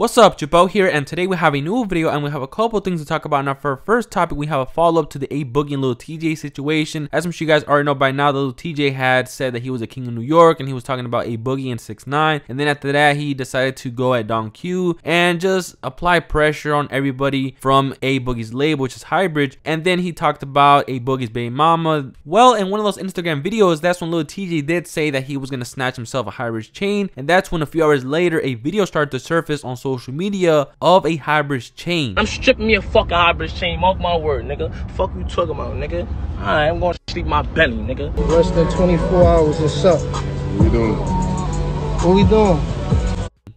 What's up, Girbaud here, and today we have a new video and we have a couple things to talk about. Now, for our first topic, we have a follow-up to the A Boogie and Lil Tjay situation. As I'm sure you guys already know by now, the Lil Tjay had said that he was a king of New York and he was talking about A Boogie and 6 9 And then after that, he decided to go at Don Q and just apply pressure on everybody from A Boogie's label, which is Highbridge, And then he talked about A Boogie's baby mama. Well, in one of those Instagram videos, that's when Lil Tjay did say that he was going to snatch himself a Highbridge chain. And that's when a few hours later, a video started to surface on social social media of a Highbridge chain. I'm stripping me a fucking Highbridge chain, mark my word, nigga. Fuck you talking about, nigga. Alright, I'm gonna sleep my belly, nigga. Less than 24 hours, what's up? What we doing? What we doing?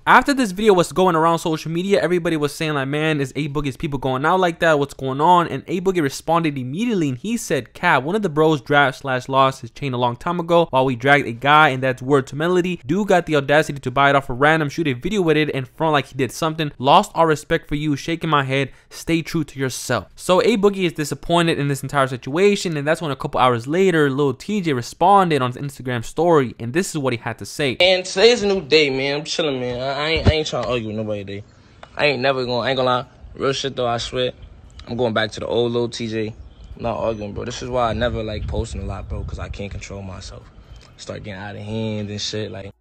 After this video was going around social media, everybody was saying like, man, is A Boogie's people going out like that? What's going on? And A Boogie responded immediately and he said, Cap, one of the bros dragged slash lost his chain a long time ago while we dragged a guy and that's word to Melody. Dude got the audacity to buy it off a random, shoot a video with it in front like he did something. Lost all respect for you, shaking my head. Stay true to yourself. So A Boogie is disappointed in this entire situation and that's when a couple hours later, Lil Tjay responded on his Instagram story and this is what he had to say. And today's a new day, man. I'm chilling, man. Ain't, I ain't trying to argue with nobody today. I ain't never going, I ain't gonna lie. Real shit though, I swear. I'm going back to the old Lil Tjay. I'm not arguing, bro. This is why I never like posting a lot, bro, because I can't control myself. Start getting out of hand and shit. Like,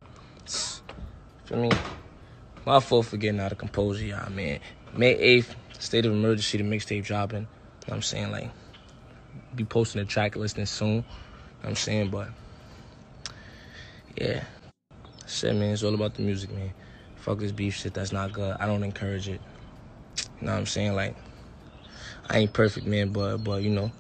for me, my fault for getting out of composure, y'all, man. May 8th, state of emergency, the mixtape dropping. I'm saying? Like, be posting the track listing soon. I'm saying? But, yeah. Shit, man, it's all about the music, man. Fuck this beef shit, that's not good. I don't encourage it. You know what I'm saying? Like, I ain't perfect, man, but, but you know,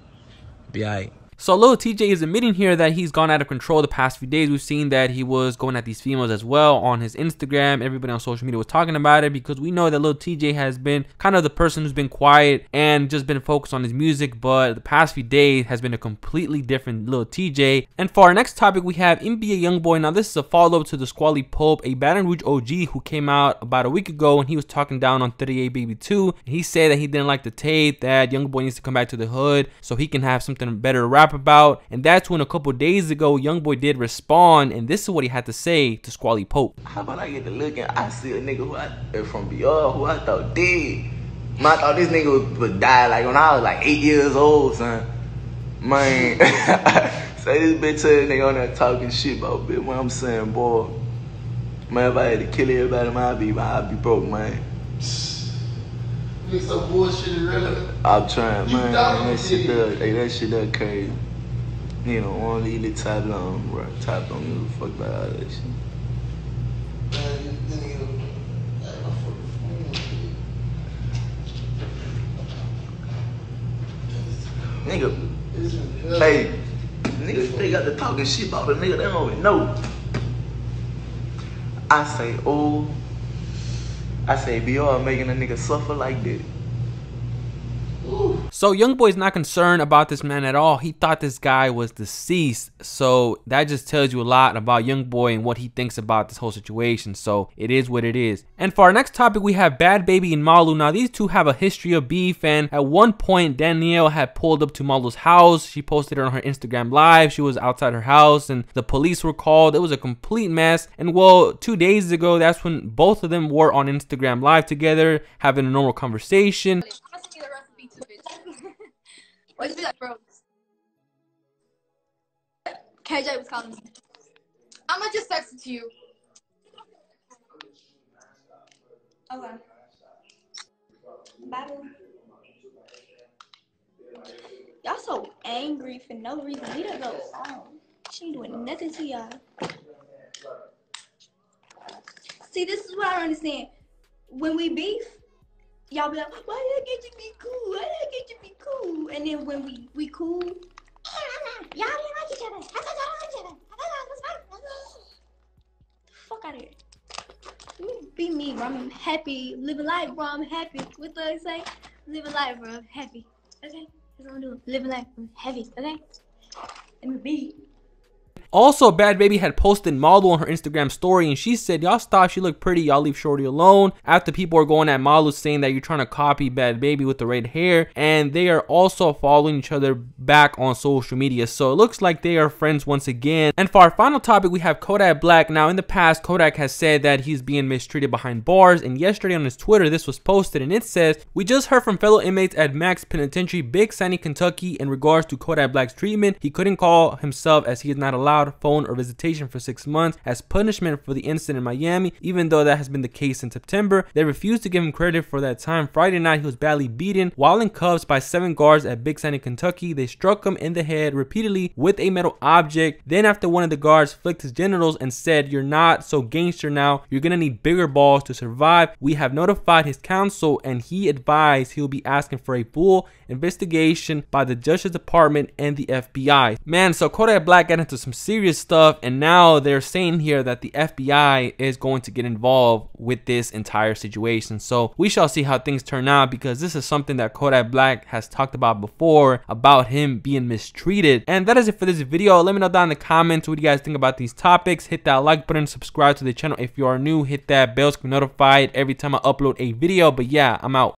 be alright. So little Tjay is admitting here that he's gone out of control the past few days. We've seen that he was going at these females as well on his Instagram. Everybody on social media was talking about it because we know that little Tjay has been kind of the person who's been quiet and just been focused on his music. But the past few days has been a completely different little Tjay. And for our next topic, we have NBA YoungBoy. Now this is a follow-up to the Squally Pope, a Baton Rouge OG who came out about a week ago and he was talking down on 38 Baby 2. He said that he didn't like the tape, that YoungBoy needs to come back to the hood so he can have something better to rap about. And that's when a couple days ago, YoungBoy did respond, and this is what he had to say to Squally Pope. How about I get to looking? I see a nigga who I uh, from BR who I thought dead. Man, I thought this nigga would, die like when I was like eight years old, son. Man, say this bitch ass nigga on there talking shit about bitch. What I'm saying, boy. Man, if I had to kill everybody, man, I'd be, I'd be broke, man. Some bullshit irrelevant. I'm trying, You man. That shit does, hey, that shit does crazy. You know, only the type long, bro. Type don't give a fuck about all that shit. Nigga- Hey, my fucking phone. Nigga, This is- Hey, niggas they got to talking shit about the nigga they don't even know. I say, oh, I say, BR making a nigga suffer like that. So YoungBoy's not concerned about this man at all. He thought this guy was deceased. So that just tells you a lot about YoungBoy and what he thinks about this whole situation. So it is what it is. And for our next topic, we have Bhad Bhabie and Malu. Now these two have a history of beef and at one point Danielle had pulled up to Malu's house. She posted it on her Instagram live. She was outside her house and the police were called. It was a complete mess. And well, two days ago, that's when both of them were on Instagram live together having a normal conversation. I'm gonna send you the recipe too, bitch. What's it like, bro? KJ was calling me. I'm gonna just text it to you. Okay. Bye. Y'all so angry for no reason. Leave that girl alone. She ain't doing nothing to y'all. See, this is what I don't understand. When we beef, y'all be like, why did I get to be cool? Why did I get to be cool? And then when we we cool, y'all didn't like each other. I thought y'all liked each other. I thought y'all was fine. The fuck out of here. Be me, bro. I'm happy. Living life, bro. I'm happy. What I say? Living life, bro. I'm happy. Okay? That's what I'm doing. Living life. I'm happy. Okay? Let me be. Also, Bhad Bhabie had posted Malu on her Instagram story and she said, Y'all stop, she looked pretty, y'all leave Shorty alone. After people are going at Malu saying that you're trying to copy Bhad Bhabie with the red hair, and they are also following each other back on social media. So it looks like they are friends once again. And for our final topic, we have Kodak Black. Now, in the past, Kodak has said that he's being mistreated behind bars, and yesterday on his Twitter, this was posted and it says, We just heard from fellow inmates at Max Penitentiary, Big Sandy, Kentucky, in regards to Kodak Black's treatment. He couldn't call himself as he is not allowed phone or visitation for six months as punishment for the incident in Miami, even though that has been the case in September. They refused to give him credit for that time. Friday night, he was badly beaten while in cuffs by seven guards at Big Sandy, Kentucky. They struck him in the head repeatedly with a metal object. Then, after one of the guards flicked his genitals and said, You're not so gangster now, you're gonna need bigger balls to survive. We have notified his counsel and he advised he'll be asking for a full investigation by the Justice Department and the FBI. Man, so Kodak Black got into some serious stuff, and now they're saying here that the FBI is going to get involved with this entire situation. So we shall see how things turn out because this is something that Kodak Black has talked about before about him being mistreated. And that is it for this video. Let me know down in the comments what you guys think about these topics. Hit that like button, subscribe to the channel if you are new, hit that bell to be notified every time I upload a video. But yeah, I'm out.